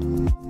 you